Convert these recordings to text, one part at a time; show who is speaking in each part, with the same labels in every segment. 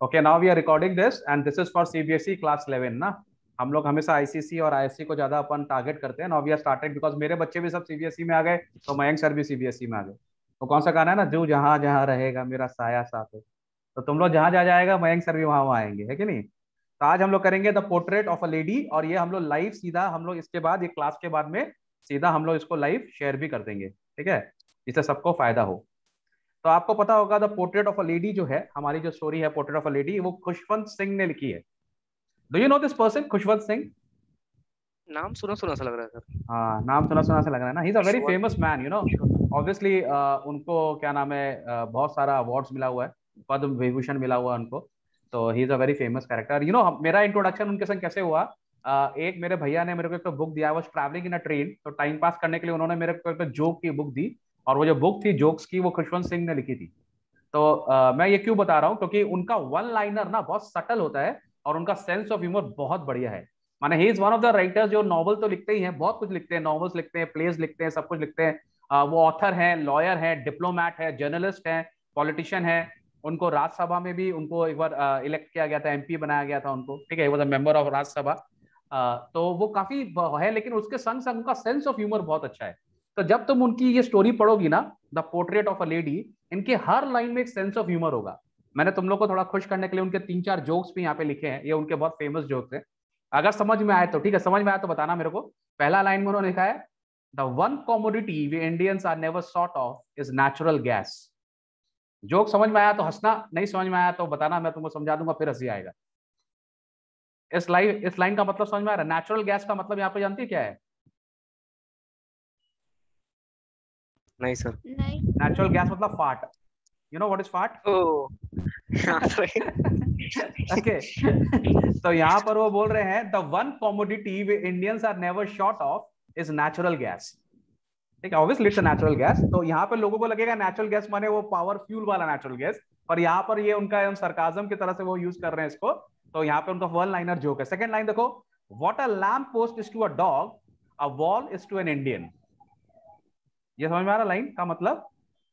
Speaker 1: Okay now we are recording this and this is for CBSE class 11 ना हम लोग हमेशा आईसीसी और आईएससी को ज़्यादा अपन टारगेट करते हैं। Now we are started because मेरे बच्चे भी सब सीबीएसई में आ गए तो मयंक सर भी सीबीएसई में आ गए। तो कौन सा गाना है ना? जो जहाँ जहाँ रहेगा मेरा साया साथ। है तो तुम लोग जहाँ जहाँ जाएगा, मयंक सर भी वहाँ वहाँ आएँगे, है कि नहीं? तो आज हम लोग करेंगे the portrait of a lady और ये हम लोग लाइव सीधा हम लोग इसके बाद, ये क्लास के बाद में सीधा हम लोग इसको लाइव शेयर भी कर देंगे, ठीक है? जिससे सबको फ़ायदा हो। तो आपको पता होगा the portrait of a lady जो है हमारी जो स्टोरी है पोर्ट्रेट ऑफ़ अ लेडी वो खुशवंत सिंह ने लिखी है। Do you know this person Khushwant Singh?
Speaker 2: नाम सुना सुना सा लग रहा है सर।
Speaker 1: हाँ नाम सुना सुना सा लग रहा है ना। He is a very famous man you know obviously उनको क्या नाम है uh, बहुत सारा अवार्ड्स मिला हुआ है। पद्म विभूषण मिला हुआ है उनको। तो he is a very famous character you know मेरा इंट्रोडक्शन उनके संग कैसे हुआ? uh, एक मेरे भैया ने मेरे को एक तो बुक दिया was travelling in a train तो टाइम पास करने के लिए उन्होंने मेरे को एक तो जोक की बुक दी। और वो जो बुक थी जोक्स की वो खुशवंत सिंह ने लिखी थी। तो uh, मैं ये क्यों बता रहा हूँ? क्योंकि उनका वन लाइनर ना बहुत सटल होता है और उनका सेंस ऑफ़ ह्यूमर बहुत बढ़िया है। माने he is one of the writers जो नॉवल तो लिखते ही हैं बहुत कुछ लिखते हैं नॉवल्स लिखते हैं प्लेस लिखते हैं सब कुछ लिखते हैं। वो ऑथर हैं लॉयर हैं डिप्लोमैट है जर्नलिस्ट हैं पॉलिटिशियन है। उनको राज्यसभा में भी उनको एक बार इलेक्ट किया गया था एमपी बनाया गया था उनको। ठीक है वो मेंबर ऑफ़ राज्यसभा। तो वो काफ़ी है लेकिन उसके संग संग उनका सेंस ऑफ़ ह्यूमर बहुत अच्छा है। तो जब तुम उनकी ये स्टोरी पढ़ोगी ना the portrait of a lady इनके हर लाइन में एक सेंस ऑफ़ ह्यूमर होगा। मैंने तुम लोग को थोड़ा खुश करने के लिए उनके तीन चार जोक्स भी यहाँ पे लिखे हैं, ये उनके बहुत फ़ेमस जोक्स हैं। अगर समझ में आए तो ठीक है, समझ में आया तो बताना मेरे को। पहला लाइन में उन्होंने लिखा है the one commodity we Indians are never short of is natural gas joke समझ में आया तो हंसना, नहीं समझ में आया तो बताना, मैं तुमको समझा दूँगा, फिर हँसी आएगा। इस लाइन इस लाइन का मतलब समझ में आ रहा है। नेचुरल गैस का मतलब यहाँ पे जानती क्या है?
Speaker 2: नहीं सर।
Speaker 3: नहीं।
Speaker 1: नेचुरल गैस मतलब fart you know what is fart okay तो यहाँ पर वो बोल रहे हैं the one commodity we Indians are never short of is natural gas ठीक है ऑब्वियसली इट्स नेचुरल गैस तो यहाँ पर लोगों को लगेगा नेचुरल गैस माने वो पावर फ्यूल वाला नेचुरल गैस पर यहाँ पर ये उनका सरकाजम की तरह से वो यूज़ कर रहे हैं इसको। तो यहाँ पे उनका वन लाइनर जोक है। सेकंड लाइन देखो what a lamp post is to a dog a wall is to an Indian ये समझ में आ रहा लाइन का मतलब?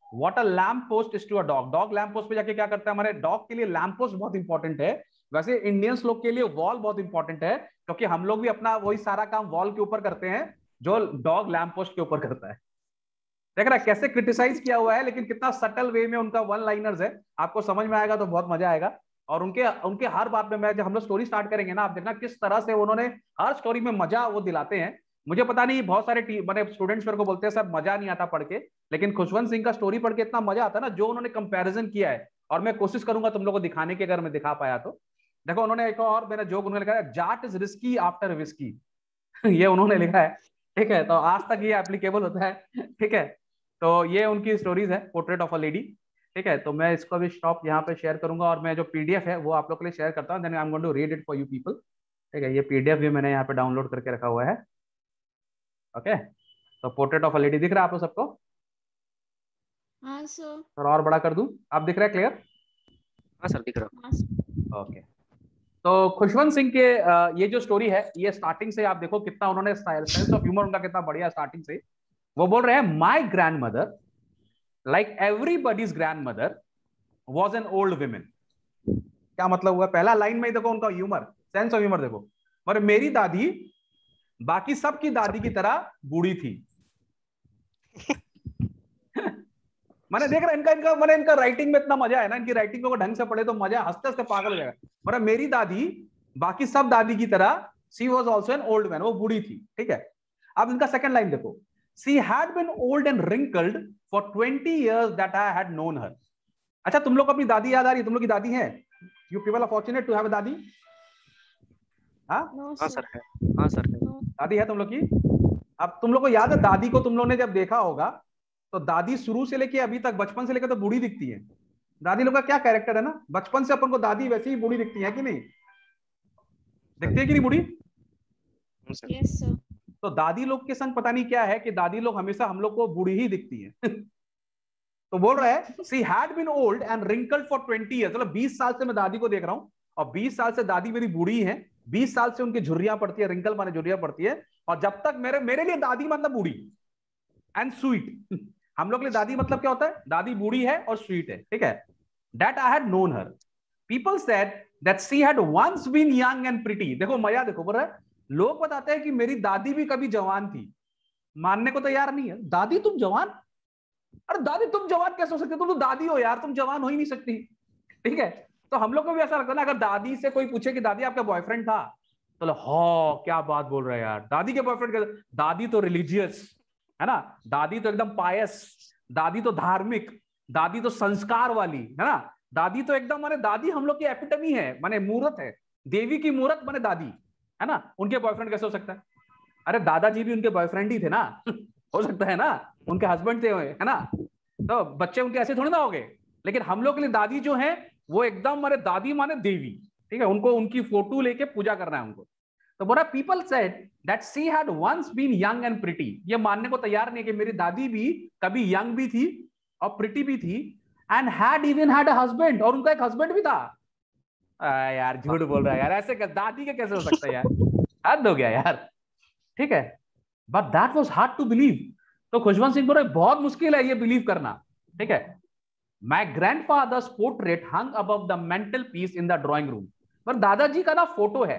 Speaker 1: What a lamp post is to a dog dog lamp post पे जाके क्या करता है हमारे? डॉग के लिए लैम्प पोस्ट बहुत इंपॉर्टेंट है। वैसे इंडियंस लोग के लिए वॉल बहुत इंपॉर्टेंट है, क्योंकि हम लोग भी अपना वही सारा काम वॉल के ऊपर करते हैं, जो डॉग लैम्प पोस्ट के ऊपर करता है। देख रहा कैसे क्रिटिसाइज किया हुआ है, लेकिन कितना सटल वे में उनका वन लाइनर्स है। आपको समझ में आएगा तो बहुत मज़ा आएगा। और उनके उनके हर बात में मैं, जब हम लोग स्टोरी स्टार्ट करेंगे ना, आप देखना किस तरह से उन्होंने हर स्टोरी में मज़ा वो दिलाते हैं। मुझे पता नहीं, बहुत सारे मैंने स्टूडेंट्स मेरे को बोलते हैं, सर, मज़ा नहीं आता पढ़ के। लेकिन खुशवंत सिंह का स्टोरी पढ़ के इतना मज़ा आता ना, जो उन्होंने कंपेरिजन किया है। और मैं कोशिश करूँगा तुम लोग को दिखाने की, अगर मैं दिखा पाया तो। देखो, उन्होंने एक और, मेरा जोक उन्होंने लिखा है, Jat is risky after whisky ये उन्होंने लिखा है, ठीक है? तो आज तक ये एप्लीकेबल होता है, ठीक है? तो ये उनकी स्टोरीज है पोर्ट्रेट ऑफ़ अ लेडी ठीक है? तो मैं इसको भी स्टॉप यहाँ पे शेयर करूँगा और मैं जो पीडीएफ है, वो आप लोग के लिए शेयर करता हूँ। Then I am going to read it for you people ठीक है? ये पीडीएफ भी मैंने यहाँ पे डाउनलोड करके रखा हुआ है। ओके तो पोर्ट्रेट ऑफ़ अ लेडी दिख रहा है आप लोग सबको?
Speaker 3: हाँ सर
Speaker 1: सर और बड़ा कर दूँ? आप दिख रहा है क्लियर
Speaker 2: हाँ सर दिख रहा
Speaker 3: हाँ।
Speaker 1: ओके तो खुशवंत सिंह के ये जो स्टोरी है ये स्टार्टिंग से आप देखो कितना उन्होंने सेंस ऑफ़ ह्यूमर उनका कितना बढ़िया स्टार्टिंग से। वो बोल रहे हैं my grandmother like everybody's grandmother was an old woman क्या मतलब हुआ? पहला लाइन में ही देखो उनका ह्यूमर सेंस ऑफ़ ह्यूमर देखो। पर मेरी दादी बाकी सबकी दादी की तरह बूढ़ी थी। मैंने देख रहा इनका इनका मैंने इनका राइटिंग में इतना मज़ा है ना इनकी राइटिंग को ढंग से पढ़े तो मज़ा हँसते हँसते पागल हो जाएगा। मतलब मेरी दादी बाकी सब दादी की तरह she was also an old man वो बूढ़ी थी ठीक है? अब इनका सेकंड लाइन देखो। She had been old and wrinkled for twenty years that I had known her अच्छा तुम लोग अपनी दादी याद आ रही है? तुम लोग की दादी है? You people are fortunate to have दादी। हाँ?
Speaker 2: हाँ
Speaker 3: सर।
Speaker 2: है। हाँ सर है।
Speaker 1: दादी है तुम लोग की? अब तुम लोग को याद है दादी को तुम लोग ने जब देखा होगा तो दादी शुरू से लेके अभी तक बचपन से लेकर तो बूढ़ी दिखती है। दादी लोग का क्या कैरेक्टर है ना? बचपन से अपन को दादी वैसे ही बूढ़ी दिखती है कि नहीं? दिखती है कि नहीं बूढ़ी?
Speaker 2: सर।
Speaker 1: तो दादी लोग के संग पता नहीं क्या है कि दादी लोग हमेशा हम लोग को बूढ़ी ही दिखती है। तो बोल रहा है she had been old and wrinkled for twenty मतलब बीस साल से मैं दादी को देख रहा हूँ और बीस साल से दादी मेरी बूढ़ी है बीस साल से उनकी झुर्रियाँ पड़ती है, रिंकल माने झुर्रियाँ पड़ती है, और जब तक मेरे मेरे लिए दादी मतलब बूढ़ी एंड स्वीट हम लोग के लिए दादी मतलब क्या होता है? दादी बूढ़ी है और स्वीट है, ठीक है? That I had known her people said that she had once been young and pretty देखो, मज़ा देखो, बोल रहा लोग बताते हैं कि मेरी दादी भी कभी जवान थी। मानने को तैयार नहीं है। दादी तुम जवान? अरे दादी तुम जवान कैसे हो सकते तुम तो दादी हो यार, तुम जवान हो ही नहीं सकती, ठीक है? तो हम लोग को भी ऐसा लगता है ना, अगर दादी से कोई पूछे कि दादी आपका बॉयफ्रेंड था तो हो, क्या बात बोल रहे हैं यार। दादी के बॉयफ्रेंड का, दादी तो रिलीजियस है ना? दादी तो एकदम पायस, दादी तो धार्मिक, दादी तो संस्कार वाली, है ना? दादी तो एकदम, माने दादी हम लोग की एपिटमी है, माने मूर्त है। देवी की मूर्त, माने दादी, है ना? उनके बॉयफ्रेंड कैसे हो सकता है? अरे, दादाजी भी उनके बॉयफ्रेंड ही थे ना? हो सकता है ना? उनके हस्बैंड थे, है ना? तो बच्चे उनके ऐसे थोड़े ना हो गए लेकिन हम लोग के लिए दादी जो है वो एकदम मारे दादी माने देवी ठीक है उनको उनकी फ़ोटो लेके पूजा करना है उनको। तो बोला people said that she had once been young and pretty ये मानने को तैयार नहीं कि मेरी दादी भी कभी यंग भी थी और प्रिटी भी थी and had even had husband और उनका एक हस्बैंड भी था। आ, यार झूठ बोल रहा है यार ऐसे कर, दादी के कैसे हो सकता है यार? हद हो गया यार। ठीक है but that was hard to believe तो खुशवंत सिंह बोल रहे बहुत मुश्किल है ये बिलीव करना। ठीक है my grandfather's portrait hung above the mantelpiece in the drawing room पर दादाजी का ना फ़ोटो है।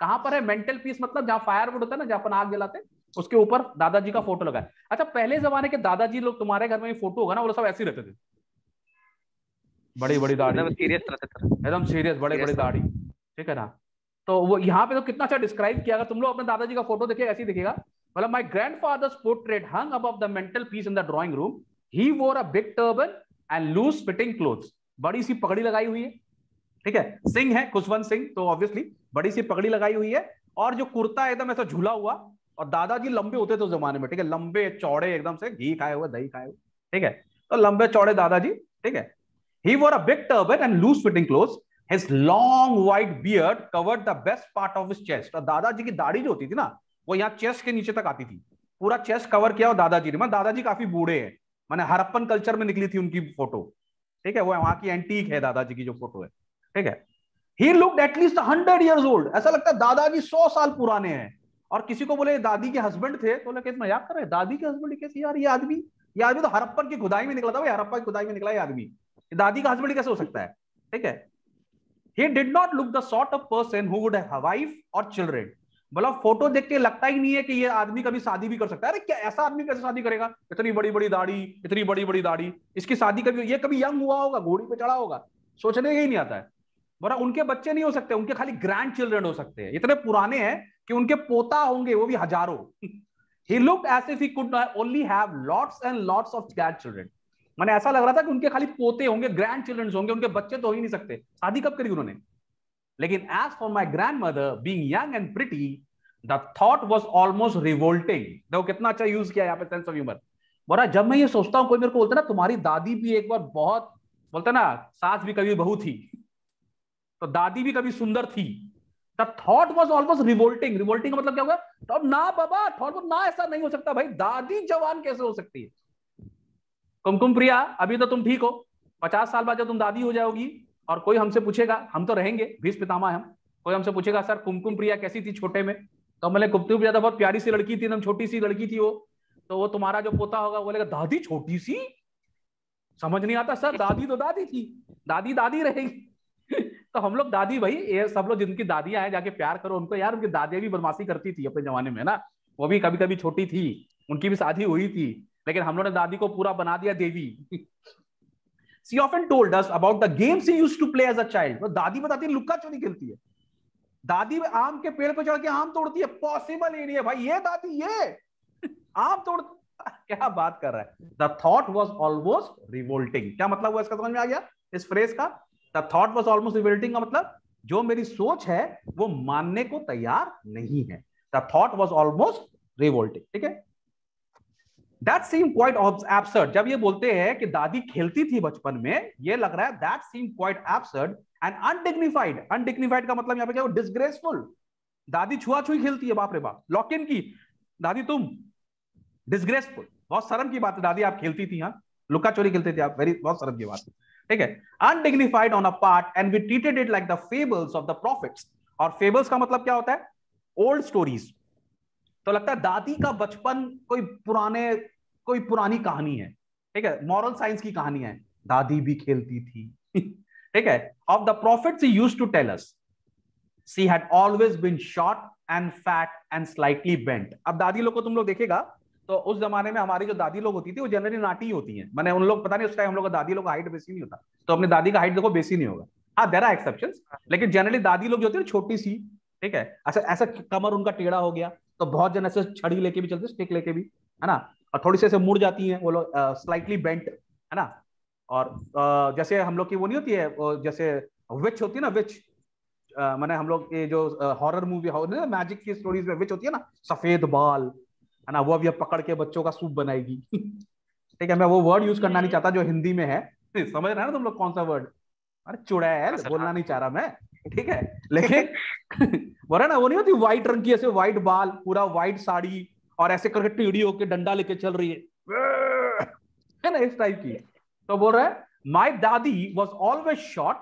Speaker 1: कहाँ पर है मेंटल पीस मतलब जहाँ फायरवुड होता है ना जहाँ अपन आग जलाते उसके ऊपर दादाजी का फ़ोटो लगा है। अच्छा पहले जमाने के दादाजी लोग तुम्हारे घर में फ़ोटो होगा ना वो सब ऐसे रहते थे। बड़ी बड़ी दाढ़ी
Speaker 2: सीरियस
Speaker 1: एकदम सीरियस बड़े बड़े दाढ़ी। ठीक है ना? तो वो यहाँ पे तो कितना अच्छा डिस्क्राइब किया तुम लोग अपने दादाजी का फ़ोटो देखे ऐसे दिखेगा। मतलब my grandfather's portrait hung above the mantelpiece in the drawing room he wore a big turban and loose fitting cloth बड़ी सी पगड़ी लगाई हुई है। ठीक है? सिंह है खुशवंत सिंह तो ऑब्वियसली बड़ी सी पगड़ी लगाई हुई है। और जो कुर्ता एकदम ऐसा झूला हुआ, और दादाजी लंबे होते थे उस जमाने में। ठीक है? लंबे चौड़े एकदम से, घी खाए हुए, दही खाए हुए। ठीक है? तो लंबे चौड़े दादाजी, ठीक है? He wore a big turban and loose fitting cloth his long white beard covered the best part of his chest. और दादाजी की दाढ़ी जो होती थी ना, वो यहाँ चेस्ट के नीचे तक आती थी। पूरा चेस्ट कवर किया और दादाजी ने। मैं दादाजी काफ़ी बूढ़े हैं। मैंने हरप्पन कल्चर में निकली थी उनकी फ़ोटो। ठीक है? वो वहाँ की एंटीक है दादाजी की जो फ़ोटो है। ठीक है? He look at least hundred years old ऐसा लगता है दादाजी सौ साल पुराने हैं। और किसी को बोले, दादी के हस्बैंड थे? तो बोले लोग मज़ाक कर रहे दादी के हस्बैंड कैसे? यार, ये आदमी ये आदमी तो हरप्पन की खुदाई में निकला था भाई। हरप्पा की खुदाई में निकला ये आदमी। दादी का हस्बैंड कैसे हो सकता है? ठीक है? Not look the sort of person who would have a wife or children मतलब फ़ोटो देख के लगता ही नहीं है कि ये आदमी कभी शादी भी कर सकता है। अरे क्या ऐसा आदमी कैसे शादी करेगा? इतनी बड़ी बड़ी दाढ़ी, इतनी बड़ी बड़ी दाढ़ी, इसकी शादी कभी, ये कभी यंग हुआ होगा, घोड़ी पे चढ़ा होगा, सोचने ही नहीं आता है। बोला उनके बच्चे नहीं हो सकते, उनके खाली ग्रैंड चिल्ड्रन हो सकते हैं। इतने पुराने हैं कि उनके पोता होंगे, वो भी हज़ारों। He looked as if he could only have lots and lots of grandchildren मैंने ऐसा लग रहा था कि उनके खाली पोते होंगे ग्रैंड चिल्ड्रन होंगे, उनके बच्चे तो हो ही नहीं सकते। शादी कब करी उन्होंने? लेकिन as for my grandmother being young and pretty the thought was almost revolting देखो कितना अच्छा यूज़ किया यहाँ पे सेंस ऑफ़ ह्यूमर बोला, जब मैं ये सोचता हूँ, कोई मेरे को बोलता ना, तुम्हारी दादी भी एक बार बहुत बोलता ना, सास भी कभी बहू थी। तो दादी भी कभी सुंदर थी। Thought was almost revolting revolting का मतलब क्या होगा तो ना बाबा थॉट ना ऐसा नहीं हो सकता भाई। दादी जवान कैसे हो सकती है? कुमकुम प्रिया, अभी तो तुम ठीक हो। पचास साल बाद जब तुम दादी हो जाओगी और कोई हमसे पूछेगा, हम तो रहेंगे भीष पितामा हम। कोई हमसे पूछेगा, सर, कुमकुम प्रिया कैसी थी छोटे में? तो मैंने कुमकुम प्रिया तो बहुत प्यारी सी लड़की थी, एकदम छोटी सी लड़की थी वो। तो वो तुम्हारा जो पोता होगा बोलेगा, दादी छोटी सी समझ नहीं आता, सर, दादी तो दादी थी, दादी दादी रहेगी। तो हम लोग, दादी भाई, ये सब लोग जिनकी दादियाँ हैं, जाके प्यार करो उनको। यार, उनकी दादियाँ भी बदमाशी करती थी अपने जमाने में ना। वो भी कभी कभी छोटी थी, उनकी भी शादी हुई थी, लेकिन हम लोग ने दादी को पूरा बना दिया देवी। She often told us about the games he used to play as a child दादी बताती है, लुक्का चोरी खेलती है। दादी आम के पेड़ पे चढ़ के आम तोड़ती है। पॉसिबल ही नहीं है भाई, ये दादी, ये। आम तोड़ क्या बात कर रहा है? The thought was almost revolting क्या मतलब हुआ इसका समझ में आ गया? इस फ्रेज का? The thought was almost revolting का मतलब जो मेरी सोच है, वो मानने को तैयार नहीं है। The thought was almost revolting ठीक है? दैट सीम क्वाइट एब्सर्ड जब ये बोलते हैं कि दादी खेलती थी बचपन में, ये लग रहा है that seem quite absurd and undignified undignified का मतलब यहाँ पे क्या डिसग्रेसफुल दादी छुआ छुई खेलती है, बाप रे बाप। लॉक इन की। दादी तुम डिसग्रेसफुल बहुत शर्म की बात है, दादी आप खेलती थी हाँ? लुका चोरी खेलते थे आप। वेरी बहुत शर्म की बात ठीक है? Undignified on a part and we treated it like the fables of the prophets और फेबल्स का मतलब क्या होता है? ओल्ड स्टोरीज तो लगता है दादी का बचपन कोई पुराने, कोई पुरानी कहानी है, ठीक है? मॉरल साइंस की कहानी है। दादी भी खेलती थी, ठीक है? Of the prophet use to tell us she had always been short and fat and slightly bent अब दादी लोग को तुम लोग देखेगा तो उस जमाने में हमारी जो दादी लोग होती थी, वो जनरली नाटी होती हैं। मैंने उन लोग, पता नहीं उस टाइम हम लोग का दादी लोग का हाइट बेसी नहीं होता। तो अपने दादी का हाइट देखो बेसी नहीं होगा। हाँ देर आर एक्सेप्शन लेकिन जनरली दादी लोग जो होती है, छोटी सी, ठीक है? अच्छा ऐसा कमर उनका टेढ़ा हो गया तो बहुत जन ऐसे छड़ी लेके भी चलते स्टिक लेके भी है ना? और थोड़ी सी ऐसे मुड़ जाती है वो लोग स्लाइटली बेंट है ना? और जैसे हम लोग की वो नहीं होती है जैसे विच होती है ना विच मैंने हम लोग ये जो हॉरर मूवी मैजिक की स्टोरीज में विच होती है ना सफ़ेद बाल है ना? वो अब ये पकड़ के बच्चों का सूप बनाएगी। ठीक है मैं वो वर्ड यूज़ करना नहीं चाहता जो हिंदी में है। समझ रहे हैं ना तुम लोग कौन सा वर्ड अरे चुड़ैल हाँ बोलना। नहीं चाह रहा मैं ठीक है? लेकिन बोला ना वो नहीं होती व्हाइट रंग की ऐसे व्हाइट बाल पूरा व्हाइट साड़ी और ऐसे करके टीढ़ी होके डंडा लेके चल रही है। है ना इस टाइप की। तो बोल रहा है माई दादी was always short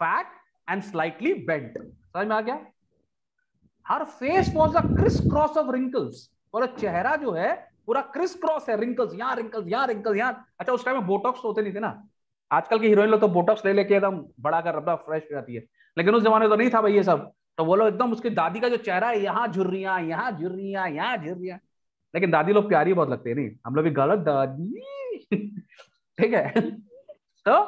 Speaker 1: fat and slightly bent समझ में आ गया? Her face was a criss cross of wrinkles और चेहरा जो है पूरा क्रिस क्रॉस है रिंकल्स यहाँ रिंकल्स यहाँ रिंकल्स यहाँ अच्छा उस टाइम में बोटॉक्स होते नहीं थे ना? आजकल की हीरोइन लोग तो बोटॉक्स ले लेके एकदम बड़ा कर रहा फ्रेश हो जाती है। लेकिन उस जमाने तो नहीं था भाई ये सब। तो वो लोग एकदम उसकी दादी का जो चेहरा है, यहाँ झुर्रिया यहाँ झुर्रिया यहाँ झुर्रिया। लेकिन दादी लोग प्यारी बहुत लगते हैं, नहीं? हम लोग भी गलत दादी। ठीक है? तो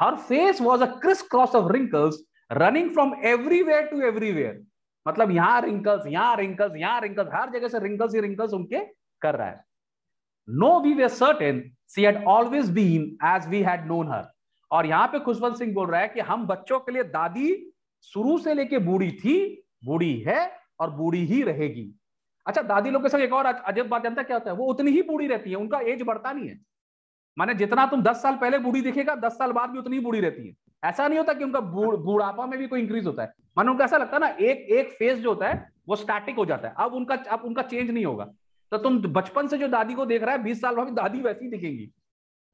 Speaker 1: her face was a criss cross of wrinkles running from everywhere to everywhere मतलब यहाँ रिंकल्स यहाँ रिंकल्स यहाँ रिंकल्स हर जगह से रिंकल्स ही रिंकल्स उनके कर रहा है। No we were certain she had always been as we had known her और यहाँ पे खुशवंत सिंह बोल रहा है कि हम बच्चों के लिए दादी शुरू से लेके बूढ़ी थी, बूढ़ी है और बूढ़ी ही रहेगी। अच्छा दादी लोग के साथ एक और अजब बात, जानता क्या होता है? वो उतनी ही बूढ़ी रहती है, उनका एज बढ़ता नहीं है। माने जितना तुम दस साल पहले बूढ़ी दिखेगा, दस साल बाद भी उतनी ही बूढ़ी रहती है। ऐसा नहीं होता कि उनका बुढ़ापा में भी कोई इंक्रीज होता है। मानो उनका ऐसा लगता है ना, एक एक फ़ेज़ जो होता है, वो स्टैटिक हो जाता है। अब उनका अब उनका चेंज नहीं होगा। तो तुम बचपन से जो दादी को देख रहा है बीस साल बाद दादी वैसी दिखेगी।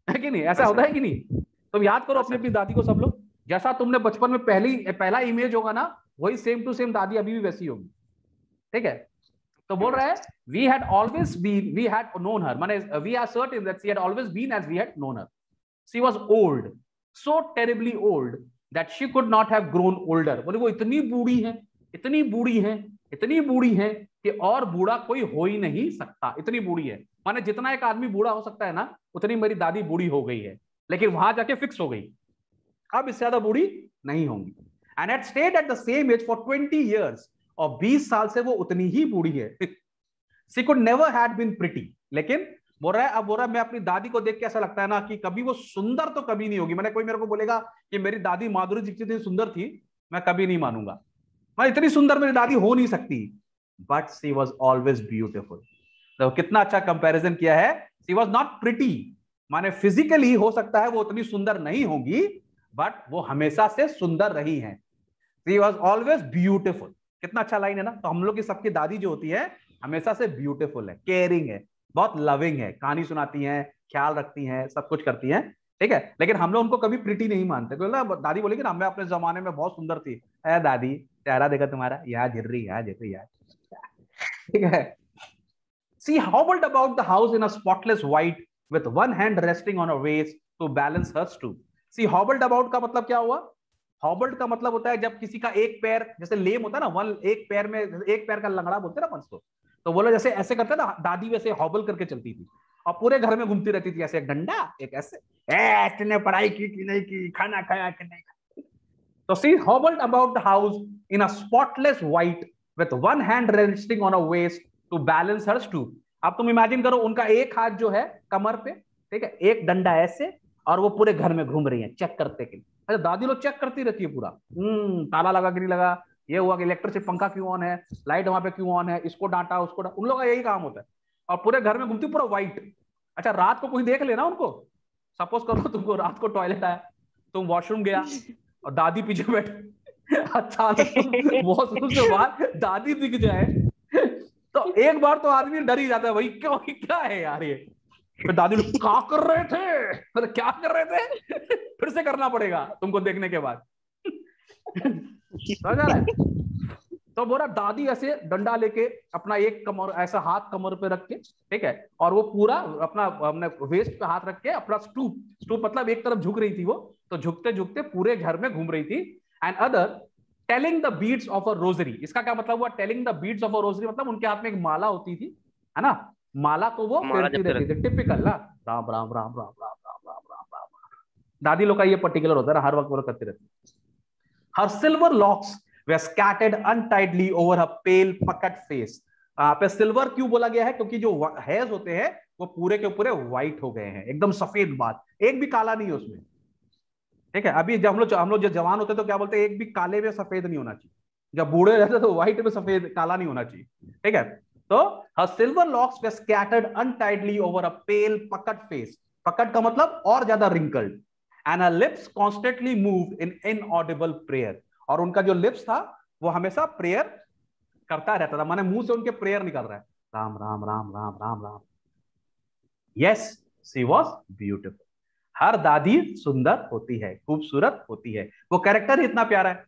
Speaker 1: है कि नहीं? ऐसा होता है कि नहीं? तुम याद करो अपनी अपनी दादी को सब लोग। जैसा तुमने बचपन में पहली पहला इमेज होगा ना वही सेम टू सेम दादी अभी भी वैसी होगी। ठीक है? तो बोल रहा है we had always been we had known her माने we are certain that she had always been as we had known her she was old so terribly old that she could not have grown older बोले वो इतनी बूढ़ी है इतनी बूढ़ी है इतनी बूढ़ी है कि और बूढ़ा कोई हो ही नहीं सकता। इतनी बूढ़ी है। माने जितना एक आदमी बूढ़ा हो सकता है ना, उतनी मेरी दादी बूढ़ी हो गई है। लेकिन वहाँ जाके फिक्स हो गई। अब इससे ज़्यादा बूढ़ी नहीं होंगी। And had stayed at the same age for twenty years और बीस साल से वो उतनी ही बूढ़ी है। She could never had been pretty लेकिन बोल रहा है, अब बोल रहा है, मैं अपनी दादी को देख के ऐसा लगता है ना कि कभी वो सुंदर तो कभी नहीं होगी। मैंने कोई मेरे को बोलेगा कि मेरी दादी माधुरी दीक्षित सुंदर थी, मैं कभी नहीं मानूँगा। मैं इतनी सुंदर मेरी दादी हो नहीं सकती। But she was always beautiful कितना अच्छा कंपेरिजन किया है। सी वॉज़ नॉट प्रिटी माने फिजिकली हो सकता है वो उतनी सुंदर नहीं होगी बट वो हमेशा से सुंदर रही है। सी वॉज़ ऑलवेज ब्यूटिफुल कितना अच्छा लाइन है ना। तो हम लोग की सबकी दादी जो होती है, हमेशा से ब्यूटिफुल है केयरिंग है, बहुत लविंग है, कहानी सुनाती हैं, ख्याल रखती हैं, सब कुछ करती हैं। ठीक है? लेकिन हम लोग उनको कभी प्रिटी नहीं मानते। तो दादी बोलेगी ना, मैं अपने जमाने में बहुत सुंदर थी। है दादी चेहरा देखा तुम्हारा? यहाँ गिर रही यहाँ गिर रही ठीक है? See how bold about the house in a spotless white with one hand resting on her waist to balance her stoop. See hobbled about का मतलब क्या हुआ? हॉबल्ड का मतलब होता है जब किसी का एक पैर, जैसे लेम होता है ना वन एक पैर में, एक पैर का लंगड़ा बोलते ना पंच को तो बोलो जैसे ऐसे करते ना, दादी वैसे हॉबल करके चलती थी। और पूरे घर में घूमती रहती थी, ऐसे एक डंडा, एक ऐसे ए पढ़ाई की कि नहीं की? खाना खाया कि नहीं तो she hobbled about the house in a spotless white with one hand resting on a waist to balance her stoop अब तुम इमेजिन करो, उनका एक हाथ जो है कमर पे, ठीक है? एक डंडा ऐसे और वो पूरे घर में घूम रही है चेक करते के अच्छा दादी लोग चेक करती रहती है पूरा। हम्म ताला लगा कि नहीं लगा, ये हुआ कि इलेक्ट्रिसिटी पंखा क्यों ऑन है लाइट वहाँ पे क्यों ऑन है, इसको डांटा, उसको डांटा उन लोग का यही काम होता है। और पूरे घर में घूमती पूरा व्हाइट अच्छा रात को कोई देख लेना उनको? सपोज़ करो तुमको रात को टॉयलेट आया, तुम वॉशरूम गया और दादी पीछे बैठे। अच्छा वॉशरूम से बाहर दादी दिख जाए। तो एक बार तो आदमी डर ही जाता है, भाई, क्यों, क्या है यार ये? फिर दादी क्या कर रहे थे? फिर, क्या कर रहे थे? फिर से करना पड़ेगा तुमको देखने के बाद। तो बोला, दादी ऐसे डंडा लेके अपना एक कमर, ऐसा हाथ कमर पे रख के, ठीक है, और वो पूरा अपना अपने वेस्ट पे हाथ रख के अपना स्टूप स्टूप मतलब एक तरफ़ झुक रही थी वो तो झुकते झुकते पूरे घर में घूम रही थी। And other telling the beads of a rosary इसका क्या मतलब हुआ? Telling the beads of a rosary मतलब उनके हाथ में एक माला होती थी है ना? माला को वो फेरती रहती थी। टिपिकल ना? राम राम राम राम राम राम राम राम राम दादी लोग का ये पर्टिकुलर होता है हर वक्त वो करती रहती her silver locks were scattered untidily over her pale puckered face यहाँ पे सिल्वर क्यों बोला गया है? क्योंकि जो हेयर्स होते हैं वो पूरे के पूरे व्हाइट हो गए हैं। एकदम सफ़ेद बात। एक भी काला नहीं है उसमें। ठीक है? अभी जब हम लोग हम लोग जब जवान होते तो क्या बोलते हैं, एक भी काले में सफ़ेद नहीं होना चाहिए। जब बूढ़े रहते तो व्हाइट में सफ़ेद, काला नहीं होना चाहिए। ठीक है? तो her silver locks were scattered untidily over a pale puckered face puckered का मतलब और ज़्यादा and her lips constantly moved in inaudible prayer और उनका जो लिप्स था, वो हमेशा प्रेयर करता रहता था। माने मुँह से उनके प्रेयर निकल रहा है। Ram Ram Ram Ram Ram Ram. Yes she was beautiful हर दादी सुंदर होती है, खूबसूरत होती है। वो कैरेक्टर ही इतना प्यारा है।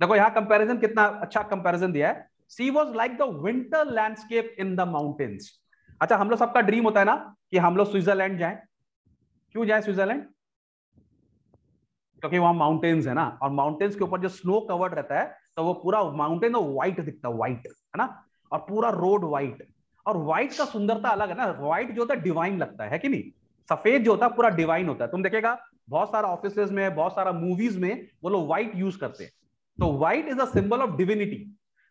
Speaker 1: देखो यहाँ कंपैरिजन कितना अच्छा कंपैरिजन दिया है। She was like the winter landscape in the mountains अच्छा हम लोग सबका ड्रीम होता है ना कि हम लोग स्विट्जरलैंड जाए। क्यों जाए स्विट्जरलैंड क्योंकि वहाँ माउंटेन्स है ना। और माउंटेन्स के ऊपर जो स्नो कवर्ड रहता है तो वो पूरा माउंटेन व्हाइट दिखता है व्हाइट है ना? और पूरा रोड व्हाइट और व्हाइट का सुंदरता अलग है ना। व्हाइट जो होता है डिवाइन लगता है कि नहीं? सफ़ेद जो होता है, पूरा डिवाइन होता है। तुम देखेगा बहुत सारा ऑफ़िस में, बहुत सारा मूवीज़ में वो लोग व्हाइट यूज़ करते हैं। तो white is a symbol of divinity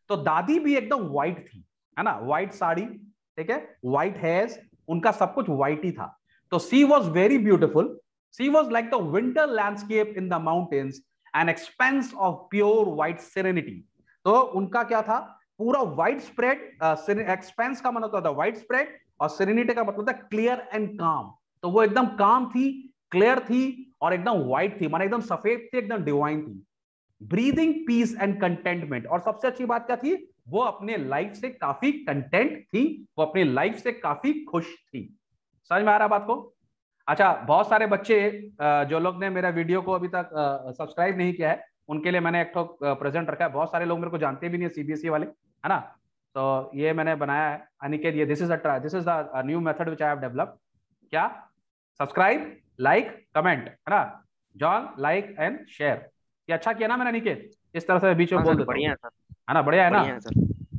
Speaker 1: तो दादी भी एकदम व्हाइट थी, है ना? व्हाइट साड़ी, ठीक है? व्हाइट हेयर्स उनका सब कुछ व्हाइट ही था। तो she was very beautiful she was like the winter landscape in the mountains an expanse of pure white serenity तो उनका क्या था? पूरा व्हाइट स्प्रेड एक्सपेंस का मतलब था व्हाइट स्प्रेड और सेरेनिटी का मतलब था क्लियर एंड काम तो वो एकदम काम थी क्लियर थी और एकदम व्हाइट थी, माना एकदम सफ़ेद थी, एकदम डिवाइन थी। ब्रीदिंग पीस एंड कंटेंटमेंट और सबसे अच्छी बात क्या थी? वो अपने लाइफ से काफ़ी कंटेंट थी, वो अपनी लाइफ से काफ़ी खुश थी। समझ में आ रहा बात को? अच्छा बहुत सारे बच्चे जो लोग ने मेरा वीडियो को अभी तक सब्सक्राइब नहीं किया है, उनके लिए मैंने एक ठो प्रेजेंट रखा है। बहुत सारे लोग मेरे को जानते भी नहीं है सीबीएसई e वाले, है ना? तो ये मैंने बनाया है। अनिकेत, ये this is a this is the new method which I have develop क्या? सब्सक्राइब लाइक कमेंट है ना? जॉन लाइक एंड शेयर ये अच्छा किया ना मैंने निकेत इस तरह से बीच में हाँ बोल देता बढ़िया है ना? बढ़िया है ना?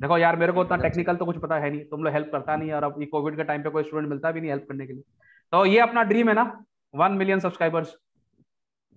Speaker 1: देखो यार मेरे को उतना टेक्निकल तो कुछ पता है नहीं। तुम लोग हेल्प करता नहीं और अब ये कोविड के टाइम पे कोई स्टूडेंट मिलता भी नहीं हेल्प करने के लिए। तो ये अपना ड्रीम है ना? वन मिलियन सब्सक्राइबर्स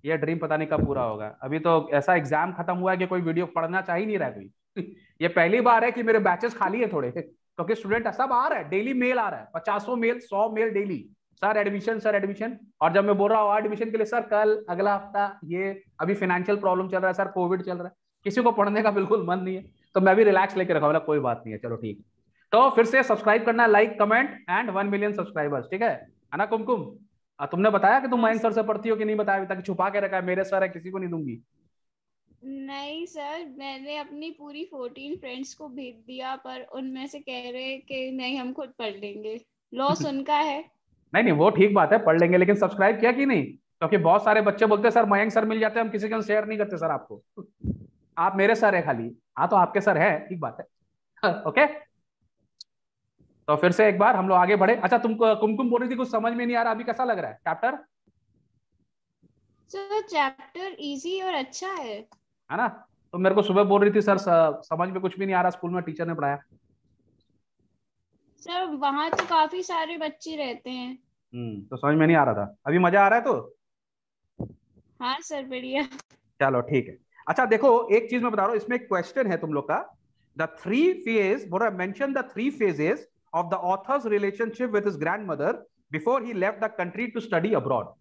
Speaker 1: ये ड्रीम पता नहीं कब पूरा होगा। अभी तो ऐसा एग्ज़ाम खत्म हुआ है कि कोई वीडियो पढ़ना चाह ही नहीं रहा कोई। ये पहली बार है कि मेरे बैचेस खाली है थोड़े। क्योंकि स्टूडेंट सब आ रहा है। डेली मेल आ रहा है। पचासों मेल सौ mail daily sir admission sir admission और जब मैं बोल रहा हूँ एडमिशन के लिए सर कल अगला हफ़्ता ये अभी फाइनेंशियल प्रॉब्लम चल रहा है सर कोविड चल रहा है। किसी को पढ़ने का बिल्कुल मन नहीं है। तो मैं भी रिलैक्स लेके रखा बोला कोई बात नहीं है चलो ठीक है। तो फिर से सब्सक्राइब करना like comment and one million subscribers ठीक है? ना कुमकुम? तुमने बताया कि तुम मयंक सर से पढ़ती हो कि नहीं बताया? अभी तक छुपा के रखा है मेरे सर है किसी को नहीं दूँगी।
Speaker 3: नहीं सर मैंने अपनी पूरी फोर्टीन फ्रेंड्स को भेज दिया पर उनमें से कह रहे कि नहीं हम खुद पढ़ लेंगे। लॉस उनका है।
Speaker 1: नहीं नहीं वो ठीक बात है पढ़ लेंगे लेकिन सब्सक्राइब किया कि नहीं? क्योंकि बहुत सारे बच्चे बोलते हैं सर मयंक सर मिल जाते हैं हम किसी के शेयर नहीं करते सर आपको। आप मेरे सर है खाली। हाँ तो आपके सर है ठीक बात है। ओके तो फिर से एक बार हम लोग आगे बढ़े। अच्छा तुम कुमकुम बोल रही थी कुछ समझ में नहीं आ रहा अभी कैसा लग रहा है? चैप्टर
Speaker 3: सर चैप्टर इजी और अच्छा है।
Speaker 1: है ना? तो मेरे को सुबह बोल रही थी सर समझ में कुछ भी नहीं आ रहा स्कूल में टीचर ने पढ़ाया।
Speaker 3: सर वहाँ तो काफ़ी सारे बच्चे रहते हैं।
Speaker 1: हम्म तो समझ में नहीं आ रहा था। अभी मज़ा आ रहा है तो?
Speaker 3: हाँ सर बढ़िया।
Speaker 1: चलो ठीक है। अच्छा देखो एक चीज़ मैं बता रहा हूँ इसमें एक क्वेश्चन है तुम लोग का। द थ्री फ़ेज़ बोल mention the three phases of the author's relationship with his grandmother before he left the country to study abroad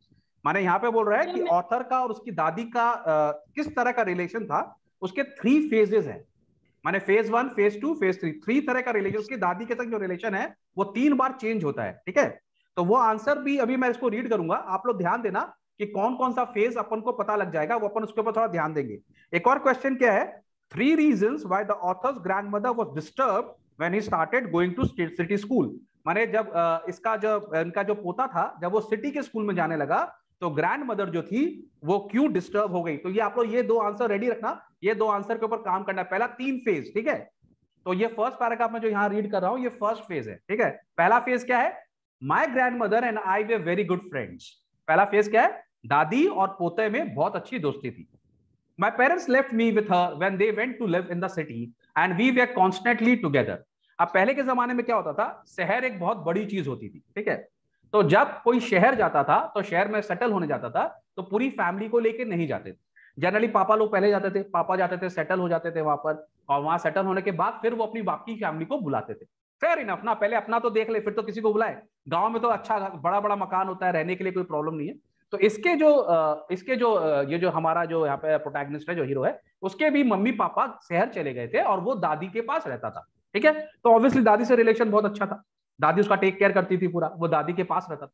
Speaker 1: माने यहाँ पे बोल रहा है कि ऑथर का और उसकी दादी का आ, किस तरह का रिलेशन था? उसके थ्री फेजेस हैं। माने phase one phase two phase three three तरह का रिलेशन उसकी दादी के साथ जो रिलेशन है, वो तीन बार चेंज होता है, ठीक है? तो वो आंसर भी अभी मैं इसको रीड करूँगा। आप लोग ध्यान देना कि कौन कौन सा फ़ेज़ अपन को पता लग जाएगा, वो अपन उसके ऊपर थोड़ा ध्यान देंगे। एक और क्वेश्चन क्या है? Three reason why the author's grandmother was disturb when he started going to city school माने जब इसका जो, इनका जो पोता था, जब वो सिटी के स्कूल में जाने लगा तो ग्रैंड मदर जो थी, वो क्यों डिस्टर्ब हो गई? तो ये आप लोग ये दो आंसर रेडी रखना। ये दो आंसर के ऊपर काम करना है। पहला तीन फ़ेज़ ठीक है? तो ये फ़र्स्ट पैराग्राफ में जो यहाँ रीड कर रहा हूँ, ये फ़र्स्ट फ़ेज़ है, ठीक है? पहला फ़ेज़ क्या है? My grandmother and I were very good friends पहला फ़ेज़ क्या है? दादी और पोते में बहुत अच्छी दोस्ती थी। My parents left me with when they went to live in the city and we were constantly together अब पहले के जमाने में क्या होता था? शहर एक बहुत बड़ी चीज़ होती थी, ठीक है? तो जब कोई शहर जाता था तो शहर में सेटल होने जाता था तो पूरी फैमिली को लेके नहीं जाते थे। जनरली पापा लोग पहले जाते थे, पापा जाते थे सेटल हो जाते थे वहाँ पर, और वहाँ सेटल होने के बाद फिर वो अपनी बाकी फैमिली को बुलाते थे। फेयर इनफ ना, पहले अपना तो देख ले, फिर तो किसी को बुलाए। गाँव में तो अच्छा बड़ा बड़ा मकान होता है, रहने के लिए कोई प्रॉब्लम नहीं है। तो इसके जो इसके जो ये जो हमारा जो यहाँ पे प्रोटैगनिस्ट है, जो हीरो है, उसके भी मम्मी पापा शहर चले गए थे और वो दादी के पास रहता था, ठीक है? तो ऑब्वियसली दादी से रिलेशन बहुत अच्छा था। दादी उसका टेक केयर करती थी पूरा, वो दादी के पास रहता था।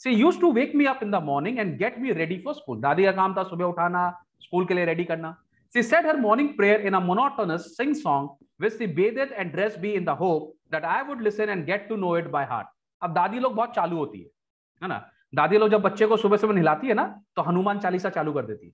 Speaker 1: She used to wake me up in the morning and get me ready for school दादी का काम था सुबह उठाना स्कूल के लिए रेडी करना। She said her morning prayer in a monotonous sing song which she bathed and dress be in the hope that I would listen and get to know it by heart अब दादी लोग बहुत चालू होती है है ना? दादी लोग जब बच्चे को सुबह सुबह नहलाती है ना तो हनुमान चालीसा चालू कर देती है।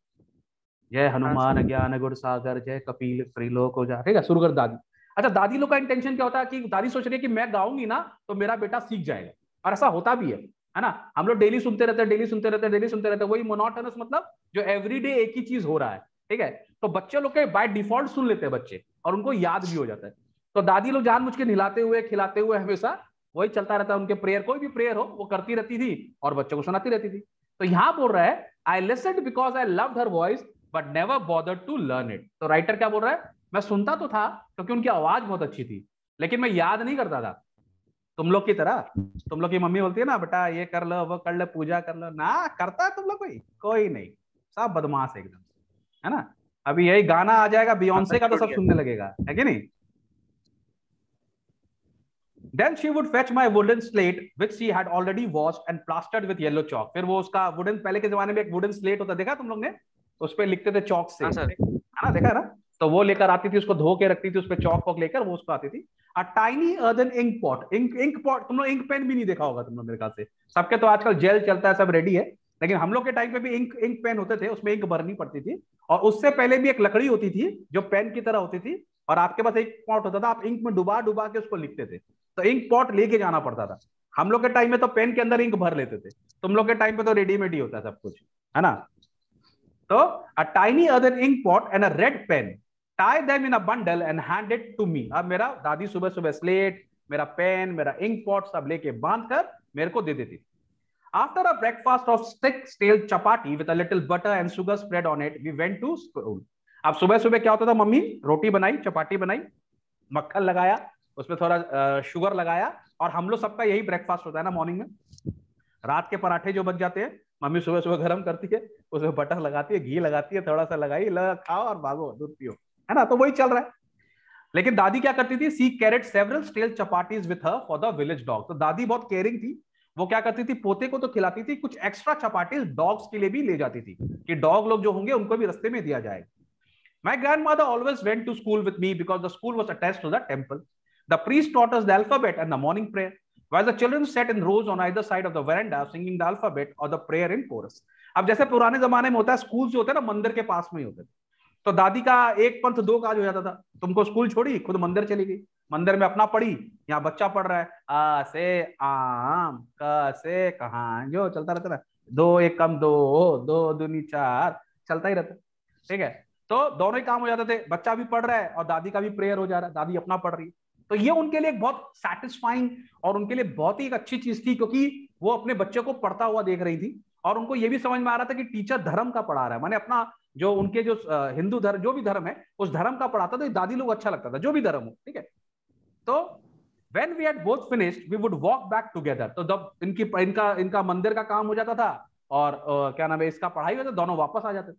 Speaker 1: जय हनुमान ज्ञान गुण सागर जय कपिल त्रिलोक हो जा। ठीक है शुरू कर दादी। अच्छा दादी लोग का इंटेंशन क्या होता है कि दादी सोच रही है कि मैं गाऊँगी ना तो मेरा बेटा सीख जाएगा। और ऐसा होता भी है। है ना? हम लोग डेली सुनते रहते हैं डेली सुनते रहते हैं डेली सुनते रहते हैं। वही मोनोटनस मतलब जो एवरीडे एक ही चीज़ हो रहा है, ठीक है? तो बच्चे लोग के बाय डिफ़ॉल्ट सुन लेते हैं बच्चे और उनको याद भी हो जाता है। तो दादी लोग जान मुझ के नहिलाते हुए, खिलाते हुए हमेशा वही चलता रहता है, उनके प्रेयर कोई भी प्रेयर हो, वो करती रहती थी और बच्चों को सुनाती रहती थी। तो यहाँ बोल रहा है I listen because I love her voice but never bother to learn it तो राइटर क्या बोल रहा है, मैं सुनता तो था, क्योंकि उनकी आवाज़ बहुत अच्छी थी, लेकिन मैं याद नहीं करता था। तुम लोग की तरह? तुम लोग की मम्मी बोलती है ना बेटा ये कर लो वो कर लो पूजा कर लो। ना करता है तुम लोग कोई? कोई नहीं। सब बदमाश एकदम है ना? अभी यही गाना आ जाएगा बियॉन्से का तो सब सुनने लगेगा है कि नहीं? Then she would fetch my wooden slate, which she had already washed and plastered with yellow chalk. फिर वो उसका वुडन पहले के जमाने में एक वुडन स्लेट होता देखा तुम लोग ने? उस पर लिखते थे चौक से।
Speaker 2: हाँ,
Speaker 1: है ना देखा ना? तो वो लेकर आती थी उसको धो के रखती थी उस पर चौक वॉक लेकर वो उसको आती थी। A tiny earthen ink pot ink ink pot तुम लोग इंक पेन भी नहीं देखा होगा तुम लोग मेरे ख्याल से। सबके तो आजकल जेल चलता है, सब रेडी है। लेकिन हम लोग के टाइम पे भी इंक इंक पेन होते थे, उसमें इंक भरनी पड़ती थी। और उससे पहले भी एक लकड़ी होती थी, जो पेन की तरह होती थी। और आपके पास एक पॉट होता था, आप इंक में डुबा डुबा के उसको लिखते थे। तो इंक पॉट लेके जाना पड़ता था। हम लोग के टाइम में तो पेन के अंदर इंक भर लेते थे। तुम लोग के टाइम पे तो रेडीमेड ही होता है सब कुछ, है ना? तो a tiny other ink pot and a red pen tie them in a bundle and hand it to me अब मेरा दादी सुबह सुबह स्लेट मेरा पेन मेरा इंक पॉट सब लेके बाँध कर मेरे को दे देती After a breakfast of thick stale chapati with a little butter and sugar spread on it, we went to school. अब सुबह सुबह क्या होता था मम्मी? रोटी बनाई चपाटी बनाई मक्खन लगाया उसमें थोड़ा शुगर लगाया और हम लोग सबका यही ब्रेकफास्ट होता है ना मॉर्निंग में। रात के पराठे जो बच जाते हैं मम्मी सुबह सुबह गर्म करती है उसमें बटर लगाती है घी लगाती है थोड़ा सा लगाई लगा खाओ और भागो दूध पियो। है ना? तो वही चल रहा है। लेकिन दादी क्या करती थी? She carried several stale chapatis with her for the village dog तो दादी बहुत केयरिंग थी। वो क्या करती थी? पोते को तो खिलाती थी, कुछ एक्स्ट्रा चपाटीज डॉग्स के लिए भी ले जाती थी कि डॉग लोग जो होंगे, उनको भी रस्ते में दिया जाए। My grandmother always went to school with me because the school was attach to the temple the priest taught us the alphabet and the morning prayer while the children sat in rows on I side of the verandah singing the alphabet और the prayer in chorus अब जैसे पुराने जमाने में होता है school जो होते हैं ना, मंदिर के पास में ही होते थे। तो दादी का एक पंथ दो काज हो जाता था। तुमको स्कूल छोड़ी, खुद मंदिर चली गई। मंदिर में अपना पढ़ी, यहाँ बच्चा पढ़ रहा है। आ से आम, क से कहा जो चलता रहता ना दो एक कम दो दो दुनी चार, चलता ही रहता। ठीक है? तो दोनों ही काम हो जाते थे। बच्चा भी पढ़ रहा है और दादी का भी प्रेयर हो जा रहा है। दादी अपना पढ़ रही है। तो ये उनके लिए एक बहुत सेटिस्फाइंग और उनके लिए बहुत ही एक अच्छी चीज़ थी क्योंकि वो अपने बच्चे को पढ़ता हुआ देख रही थी। और उनको ये भी समझ में आ रहा था कि टीचर धर्म का पढ़ा रहा है। माने अपना जो उनके जो हिंदू धर्म, जो भी धर्म है, उस धर्म का पढ़ाता तो दादी लोग अच्छा लगता था, जो भी धर्म हो, ठीक है? तो when we ate both finished we would walk back together तो जब इनकी, इनका इनका मंदिर का काम हो जाता था और क्या नाम है, इसका पढ़ाई हो जाता दोनों वापस आ जाते।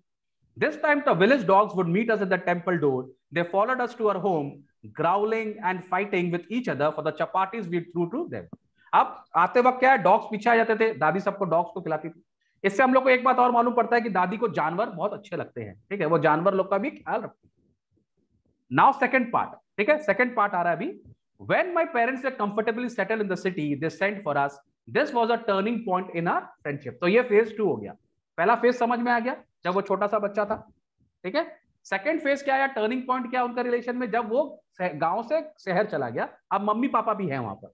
Speaker 1: This time the village dogs would meet us at the temple door they followed us to our home growling and fighting with each other for the chapatis we threw to them अब आते वक्त क्या है dogs पीछे आ जाते थे। दादी सबको डॉग्स को खिलाती थी। इससे हम लोग को एक बात और मालूम पड़ता है कि दादी को जानवर बहुत अच्छे लगते हैं, ठीक है? वो जानवर लोग का भी ख्याल रखती है। नाउ सेकंड पार्ट ठीक है? सेकंड पार्ट आ रहा है अभी। Parents were comfortably settled in the city, they sent for us. This was a turning point in our friendship. तो ये फ़ेज़ टू हो गया। पहला फ़ेज़ समझ में आ गया, जब वो छोटा सा बच्चा था, ठीक है? सेकेंड फ़ेज़ क्या आया? टर्निंग पॉइंट क्या उनका रिलेशन में? जब वो गाँव से शहर चला गया। अब मम्मी पापा भी है वहाँ पर।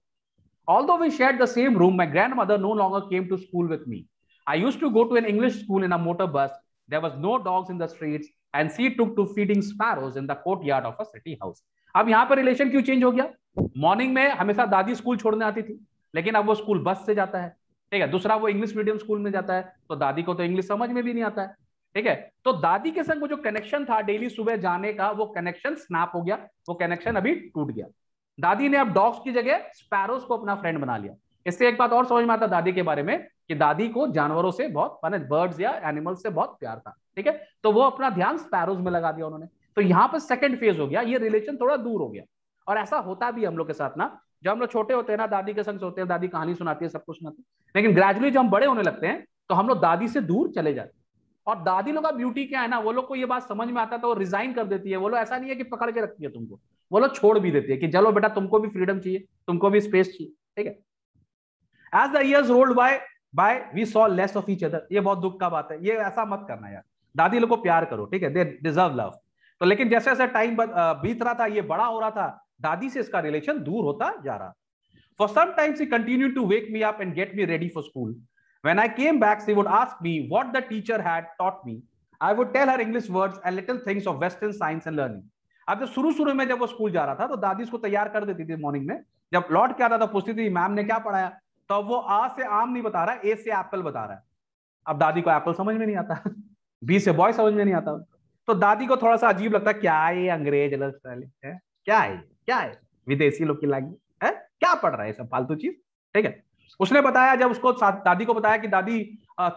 Speaker 1: Although we share the same room my grandmother no longer came to school with me I used to go to an English school in a motor bus. There was no dogs in the streets, and she took to feeding sparrows in the courtyard of a city house. अब यहाँ पर relation क्यों change हो गया? Morning में हमेशा दादी school छोड़ने आती थी लेकिन अब वो स्कूल बस से जाता है। ठीक है दूसरा वो इंग्लिश मीडियम स्कूल में जाता है तो दादी को तो इंग्लिश समझ में भी नहीं आता है। ठीक है तो दादी के संग वो जो कनेक्शन था डेली सुबह जाने का वो कनेक्शन स्नैप हो गया वो कनेक्शन अभी टूट गया। दादी ने अब डॉग्स की जगह स्पैरोस को अपना फ्रेंड बना लिया। इससे एक बात और समझ में आता दादी के बारे में। कि दादी को जानवरों से बहुत, माने बर्ड्स या एनिमल्स से बहुत प्यार था, ठीक है? तो वो अपना ध्यान स्पैरोज में लगा दिया उन्होंने। तो यहाँ पर सेकंड फ़ेज़ हो गया, ये रिलेशन थोड़ा दूर हो गया। और ऐसा होता भी हम लोग के साथ ना, जब हम लोग छोटे होते हैं ना, दादी के संग होते हैं, दादी कहानी सुनाती है, सब कुछ सुनाती है। लेकिन ग्रेजुअली जब हम बड़े होने लगते हैं तो हम लोग दादी से दूर चले जाते हैं। और दादी लोग का ब्यूटी क्या है ना, वो लोग को ये बात समझ में आता तो वो रिजाइन कर देती है। वो लोग ऐसा नहीं है कि पकड़ के रखती है तुमको। वो लोग छोड़ भी देती है कि चलो बेटा तुमको भी फ्रीडम चाहिए, तुमको भी स्पेस चाहिए, ठीक है? As the years rolled by by we saw less of each other ये बहुत दुख का बात है। ये ऐसा मत करना यार। दादी लोग को प्यार करो ठीक है? दे डिजर्व लव तो लेकिन जैसे जैसे टाइम बीत रहा था ये बड़ा हो रहा था दादी से इसका रिलेशन दूर होता जा रहा। For some times he continue to wake me up and get me ready for school When I came back, she would ask me what the teacher had taught me. I would tell her English words and little things of Western science and learning. अब जब शुरू शुरू में जब वो school जा रहा था तो दादी उसको तैयार कर देती थी मॉर्निंग में। जब लौट के आता था पूछती थी मैम ने क्या पढ़ाया? तो वो आ से आम नहीं बता रहा, ए से एप्पल बता रहा है। अब दादी को एप्पल समझ में नहीं आता, बी से बॉय समझ में नहीं आता। तो दादी को थोड़ा सा अजीब लगता है, क्या ये अंग्रेज़ है क्या है क्या है? विदेशी लोग की लैंग्वेज है? क्या पढ़ रहा है सब फालतू चीज़? ठीक है। उसने बताया, जब उसको दादी को बताया कि दादी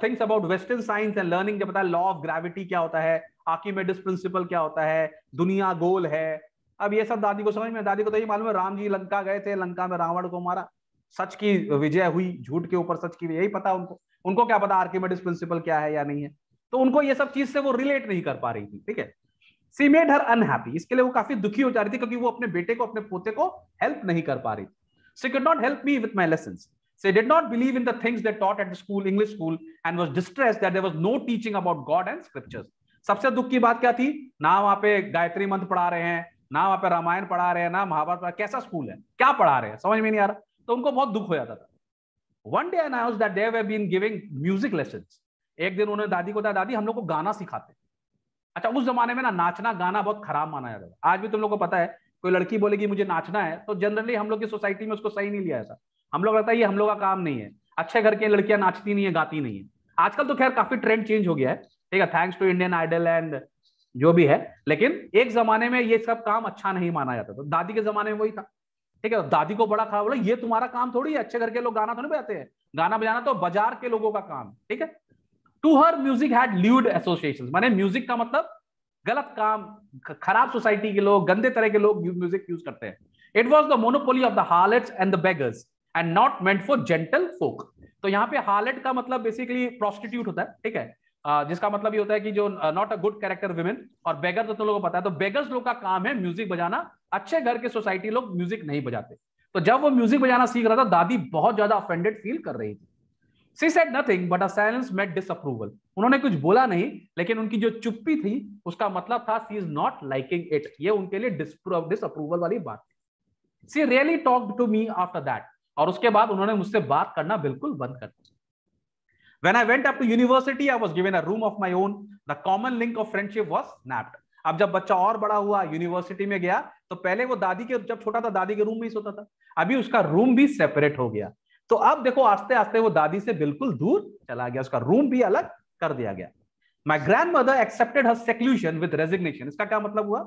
Speaker 1: things about western science and learning जब बताया लॉ ऑफ़ ग्रेविटी क्या होता है आर्किमेडिस प्रिंसिपल क्या होता है, दुनिया गोल है। अब ये सब दादी को समझ में, दादी को तो ये मालूम है, राम जी लंका गए थे, लंका में रावण को मारा। सच की विजय हुई झूठ के ऊपर सच की यही पता उनको। उनको क्या पता आर्किमेडिस प्रिंसिपल क्या है या नहीं है। तो उनको ये सब चीज़ से वो रिलेट नहीं कर पा रही थी ठीक है? सी मेड हर अनहैप्पी इसके लिए वो काफ़ी दुखी हो जा रही थी क्योंकि वो अपने बेटे को अपने पोते को हेल्प नहीं कर पा रही थी। She could not help me with my lesson did not believe in the things they taught at the school, English school, and was distressed that there was no teaching about God and scriptures. सबसे दुख की बात क्या थी? ना वहाँ पे गायत्री मंत्र पढ़ा रहे हैं ना वहाँ पे रामायण पढ़ा रहे हैं ना महाभारत कैसा स्कूल है? क्या पढ़ा रहे हैं? समझ में नहीं आ रहा। तो उनको बहुत दुख हो जाता था। One day announce that they been giving music lessons एक दिन उन्होंने दादी को कहा, दादी, हम लोग को गाना सिखाते अच्छा उस जमाने में ना नाचना गाना बहुत खराब माना जाता था। आज भी तुम लोग को पता है, कोई लड़की बोलेगी, मुझे नाचना है। तो जनरली हम लोग की सोसाइटी में उसको सही नहीं लिया जाता हम लोग लगता है, ये हम लोग का काम नहीं है। अच्छे घर की लड़कियाँ नाचती नहीं है, गाती नहीं है। आजकल तो खैर काफ़ी ट्रेंड चेंज हो गया है। ठीक है thanks to Indian Idol and जो भी है। लेकिन एक जमाने में ये सब काम अच्छा नहीं माना जाता था। दादी के जमाने में वही था। ठीक है, दादी को बड़ा खराब बोला, ये तुम्हारा काम थोड़ी है, अच्छे घर के लोग गाना तो नहीं बजाते हैं। गाना बजाना तो बाज़ार के लोगों का काम, ठीक है? To her music had lewd association माने म्यूज़िक का मतलब गलत काम खराब सोसाइटी के लोग, गंदे तरह के लोग म्यूज़िक यूज़ करते हैं। It was the monopoly of the harlots and the beggars and not meant for gentle folk तो यहाँ पे हार्लेट का मतलब बेसिकली प्रोस्टिट्यूट होता है, ठीक है? जिसका मतलब ये होता है कि जो not a good character women और बेगर तो तुम लोगों को पता है तो बेगर्स लोग का काम है म्यूज़िक बजाना अच्छे घर के सोसाइटी लोग म्यूज़िक नहीं बजाते। तो जब वो म्यूज़िक बजाना सीख रहा था दादी बहुत ज़्यादा ऑफेंडेड फील कर रही थी। She said nothing but a silence meant disapproval उन्होंने कुछ बोला नहीं लेकिन उनकी जो चुप्पी थी उसका मतलब था she is not liking it ये उनके लिए डिसअप्रूवल वाली बात थी। She really talk to me after that और उसके बाद उन्होंने मुझसे बात करना बिल्कुल बंद कर दिया। When I went up to university, I was given a room of my own. The common link of friendship was snapped. अब जब बच्चा और बड़ा हुआ यूनिवर्सिटी में गया तो पहले वो दादी के, जब छोटा था, दादी के रूम में ही सोता था। अभी उसका रूम भी सेपरेट हो गया। तो अब देखो आस्ते आस्ते वो दादी से बिल्कुल दूर चला गया। उसका रूम भी अलग कर दिया गया। My grandmother accepted her seclusion with resignation इसका क्या मतलब हुआ?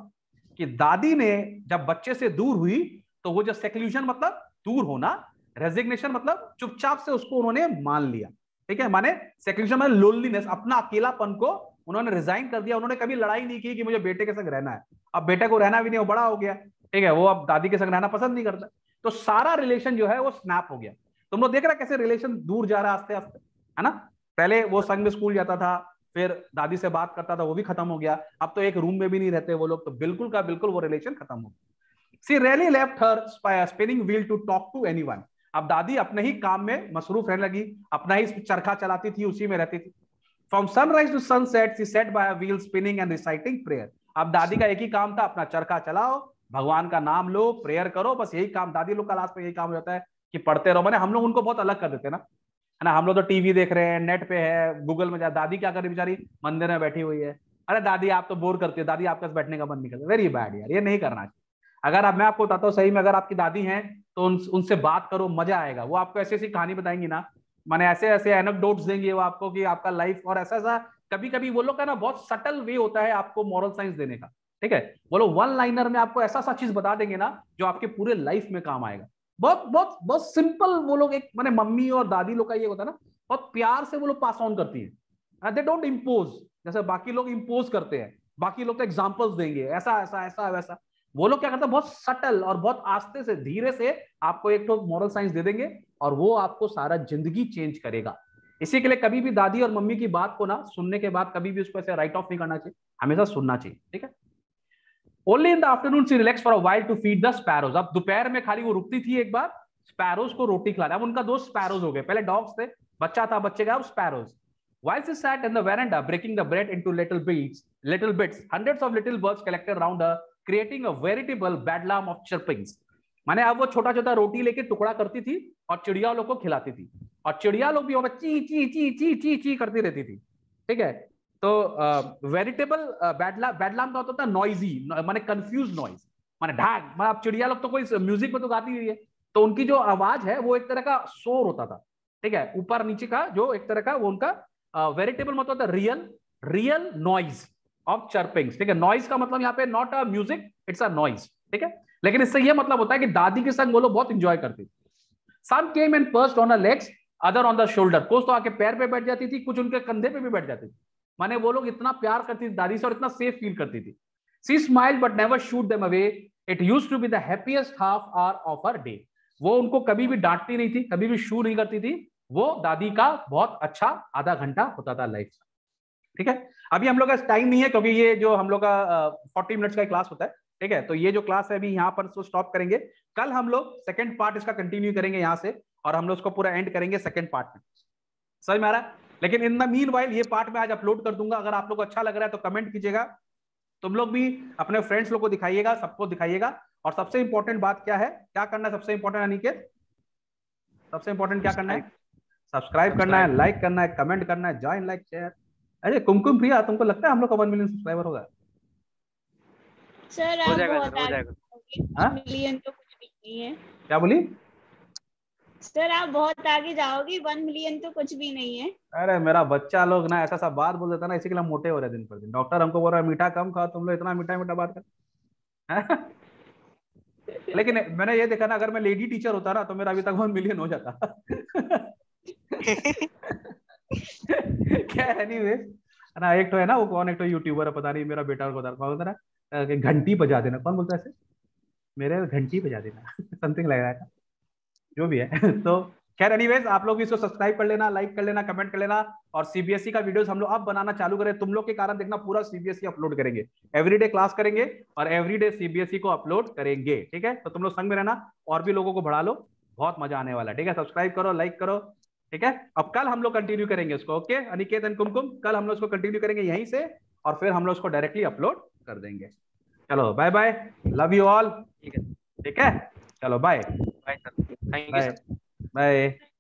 Speaker 1: कि दादी ने जब बच्चे से दूर हुई तो वो जो सेक्ल्यूशन मतलब दूर होना रेजिग्नेशन मतलब चुपचाप से उसको उन्होंने मान लिया। ठीक है? माने सेक्रेशन में लोनलीनेस अपना अकेलापन को उन्होंने रिजाइन कर दिया, उन्होंने कभी लड़ाई नहीं की कि मुझे बेटे के संग रहना है। अब बेटे को रहना भी नहीं, वो बड़ा हो गया। ठीक है, वो अब दादी के संग रहना पसंद नहीं करता। तो सारा रिलेशन जो है, वो स्नैप हो गया। तुम लोग देख रहे कैसे रिलेशन दूर जा रहा है आस्ते आस्ते है ना? पहले वो संग में स्कूल जाता था, फिर दादी से बात करता था, वो भी खत्म हो गया। अब तो एक रूम में भी नहीं रहते वो लोग तो बिल्कुल का बिल्कुल वो रिलेशन खत्म हो गया। She rarely left her spinning wheel to talk to any अब दादी अपने ही काम में मसरूफ रहने लगी, अपना ही चरखा चलाती थी, उसी में रहती थी। From sunrise to sunset she sat by wheel spinning and reciting prayer अब दादी का एक ही काम था अपना चरखा चलाओ भगवान का नाम लो प्रेयर करो बस यही काम। दादी लोग का लास्ट में यही काम हो जाता है कि पढ़ते रहो। मैंने हम लोग उनको बहुत अलग कर देते ना। है ना हम लोग तो टीवी देख रहे हैं नेट पे है गूगल में जा दादी क्या कर रही बेचारी? मंदिर में बैठी हुई है। अरे दादी आप तो बोर करती है। दादी आपके बैठने का मन नहीं करता। वेरी बैड यार ये नहीं करना चाहिए। अगर आप मैं आपको बताता हूँ सही में अगर आपकी दादी हैं तो उन, उनसे बात करो मज़ा आएगा। वो आपको ऐसी ऐसी कहानी बताएँगी ना मैंने ऐसे ऐसे एनकडोट्स देंगे वो आपको कि आपका लाइफ और ऐसा ऐसा कभी कभी वो लोग का ना बहुत सटल वे होता है आपको मॉरल साइंस देने का, ठीक है? वो लोग वन लाइनर में आपको ऐसा सा चीज़ बता देंगे ना जो आपके पूरे लाइफ में काम आएगा। बहुत बहुत बहुत सिंपल वो लोग एक, मैंने मम्मी और दादी लोग का ये होता है ना, बहुत प्यार से वो लोग पास ऑन करती है। दे डोंट इम्पोज जैसे बाकी लोग इम्पोज करते हैं, बाकी लोग तो एग्जाम्पल्स देंगे, ऐसा ऐसा ऐसा, वैसा। वो लोग क्या करते हैं बहुत सटल और बहुत आस्ते से धीरे से आपको एक तो मॉरल साइंस दे देंगे और वो आपको सारा ज़िंदगी चेंज करेगा। इसी के लिए कभी भी दादी और मम्मी की बात को ना सुनने के बाद कभी भी उसको ऐसे राइट ऑफ़ नहीं करना चाहिए हमेशा सुनना चाहिए ठीक है? Only in the afternoon she relax for a while to feed the sparrows अब दोपहर में खाली वो रुकती थी एक बार स्पैरोज को रोटी खिला अब उनका दोस्त स्पैरोज हो गए। पहले डॉग्स थे बच्चा था बच्चे का sparrows While she sat in the veranda breaking the bread into little bits, little bits, hundreds of little birds collected around her, creating a veritable bedlam of chirpings. माने अब वो छोटा छोटा रोटी लेके टुकड़ा करती थी और चिड़िया लोग को खिलाती थी। और चिड़िया लोग भी वहाँ ची ची ची ची ची ची करती रहती थी। ठीक है? तो वेरिटेबल बैडला बैडलाम का होता था नॉइजी माने कंफ्यूज नॉइज़ माने ढाक मतलब चिड़िया लोग तो कोई म्यूज़िक में तो गाती नहीं है। तो उनकी जो आवाज़ है वो एक तरह का शोर होता था। ठीक है? ऊपर नीचे का जो एक तरह का वो उनका वेरिटेबल मतलब होता है real real noise of chirpings ठीक है? नॉइज़ का मतलब यहाँ पे not a music it's a noise ठीक है? लेकिन इससे ये मतलब होता है कि दादी के संग वो लोग बहुत इंजॉय करती some came and perched on a legs other on the shoulder कुछ तो आके पैर पे बैठ जाती थी, कुछ उनके कंधे पे भी बैठ जाती थी। माने वो लोग इतना प्यार करती थी दादी से और इतना सेफ़ फील करती थी। She smile but never shoo them away it use to be the happiest half hour of our day वो उनको कभी भी डांटती नहीं थी, कभी भी शू नहीं करती थी। वो दादी का बहुत अच्छा आधा घंटा होता था लाइफ का ठीक है? अभी हम लोग का टाइम नहीं है क्योंकि ये जो हम लोग का फोर्टी मिनट्स का क्लास होता है ठीक है? तो ये जो क्लास है अभी यहाँ पर तो स्टॉप करेंगे। कल हम लोग सेकंड पार्ट इसका कंटिन्यू करेंगे यहाँ से और हम लोग उसको पूरा एंड करेंगे सेकंड पार्ट में। समझ में आ रहा है? लेकिन इन द मीन वाइल ये पार्ट में आज अपलोड कर दूँगा। अगर आप लोग को अच्छा लग रहा है तो कमेंट कीजिएगा। तुम लोग भी अपने फ्रेंड्स लोग को दिखाइएगा सबको दिखाइएगा। और सबसे इंपॉर्टेंट बात क्या है? क्या करना है सबसे इंपॉर्टेंट अनिकेत? सबसे इंपॉर्टेंट क्या करना है? सब्सक्राइब करना है लाइक करना है कमेंट करना है ज्वाइन लाइक शेयर अरे कुमकुम प्रिया तुमको लगता है हम लोग का वन मिलियन सब्सक्राइबर होगा?
Speaker 3: सर
Speaker 2: हो जाएगा सर हो जाएगा।
Speaker 1: हाँ?
Speaker 3: मिलियन तो कुछ भी नहीं है।
Speaker 1: क्या बोली?
Speaker 3: सर आप बहुत आगे जाओगे वन मिलियन तो कुछ भी नहीं है।
Speaker 1: अरे मेरा बच्चा लोग ना ऐसा सब बात बोल देता ना इसी के लिए मोटे हो रहे हैं दिन पर दिन। डॉक्टर हमको बोल रहा है मीठा कम खाओ तुम लोग इतना मीठा मीठा बात कर लेकिन मैंने ये देखा ना अगर मैं लेडी टीचर होता ना तो मेरा अभी तक वन मिलियन हो जाता। क्या एनीवे ना एक तो है ना, वो कौन एक तो यूट्यूबर है, पता नहीं, मेरा बेटा को कौन होता ना घंटी बजा देना, कौन बोलता है ऐसे? मेरे घंटी बजा देना समथिंग लग रहा है जो भी है। तो खैर एनीवेज आप लोग भी इसको सब्सक्राइब कर लेना लाइक कर लेना कमेंट कर लेना, और सीबीएसई का वीडियोस हम लोग अब बनाना चालू करें, तुम लोग के कारण देखना पूरा सीबीएसई अपलोड करेंगे। एवरीडे क्लास करेंगे, और एवरीडे सीबीएसई को अपलोड करेंगे, ठीक है? तो तुम लोग संग में रहना, और भी लोगों को बढ़ा लो, बहुत मज़ा आने वाला है, ठीक है? सब्सक्राइब करो लाइक करो ठीक है? अब कल हम लोग कंटिन्यू करेंगे उसको ओके अनिकेत एंड कुमकुम कल हम लोग उसको कंटिन्यू करेंगे यहीं से और फिर हम लोग उसको डायरेक्टली अपलोड कर देंगे। चलो bye bye love you all
Speaker 2: ठीक है।
Speaker 1: ठीक है? चलो bye
Speaker 2: bye sir thank you
Speaker 1: bye bye